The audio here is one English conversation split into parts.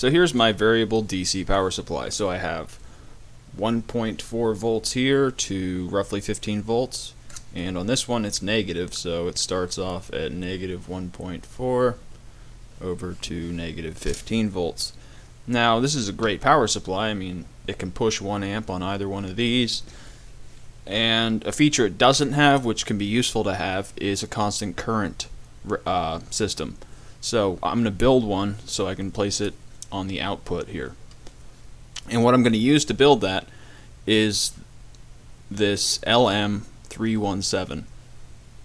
so here's my variable DC power supply. So I have 1.4 volts here to roughly 15 volts. And on this one it's negative, so it starts off at negative 1.4 over to negative 15 volts. Now this is a great power supply. I mean, it can push 1 amp on either one of these. And a feature it doesn't have, which can be useful to have, is a constant current uh, system. So I'm going to build one so I can place it on the output here. And what I'm going to use to build that is this LM317.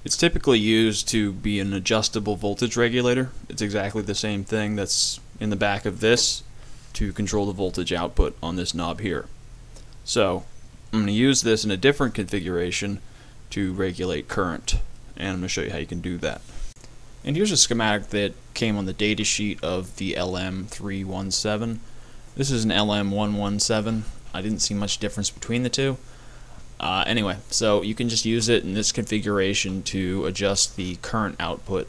It's typically used to be an adjustable voltage regulator. It's exactly the same thing that's in the back of this to control the voltage output on this knob here. So I'm going to use this in a different configuration to regulate current and I'm going to show you how you can do that. And here's a schematic that came on the datasheet of the LM317. This is an LM117. I didn't see much difference between the two. Uh, anyway, so you can just use it in this configuration to adjust the current output.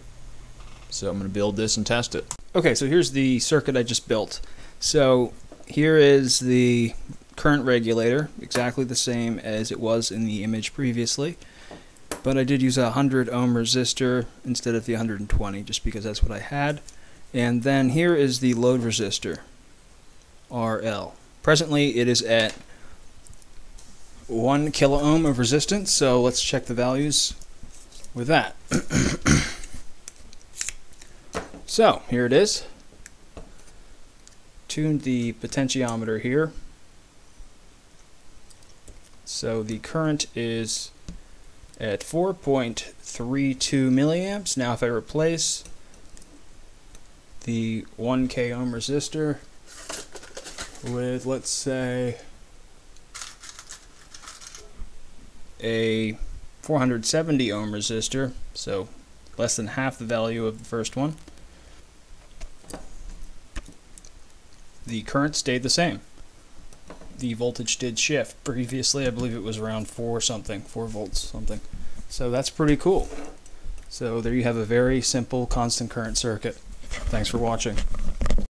So I'm going to build this and test it. Okay, so here's the circuit I just built. So here is the current regulator, exactly the same as it was in the image previously. But I did use a 100 ohm resistor instead of the 120 just because that's what I had. And then here is the load resistor, RL. Presently it is at 1 kilo ohm of resistance, so let's check the values with that. so here it is. Tuned the potentiometer here. So the current is at 4.32 milliamps. Now if I replace the 1k ohm resistor with let's say a 470 ohm resistor, so less than half the value of the first one. The current stayed the same. The voltage did shift. Previously, I believe it was around 4 something, 4 volts something. So that's pretty cool. So there you have a very simple constant current circuit. Thanks for watching.